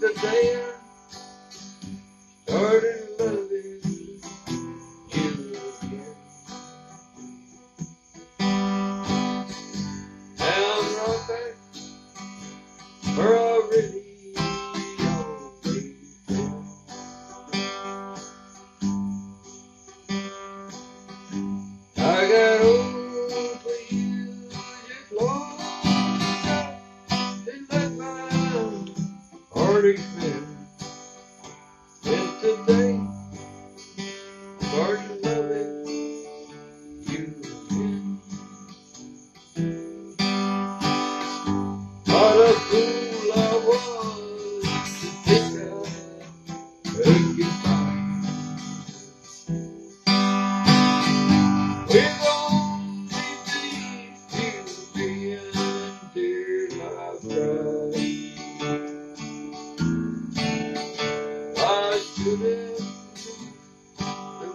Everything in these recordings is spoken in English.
the day. 43 And today, Sergeant Loving, you win. Not a fool.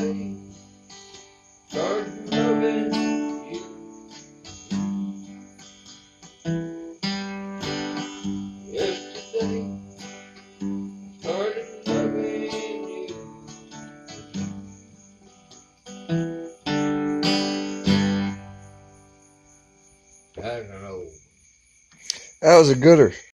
day. Started loving you. Yesterday, started loving you. I don't know. That was a gooder.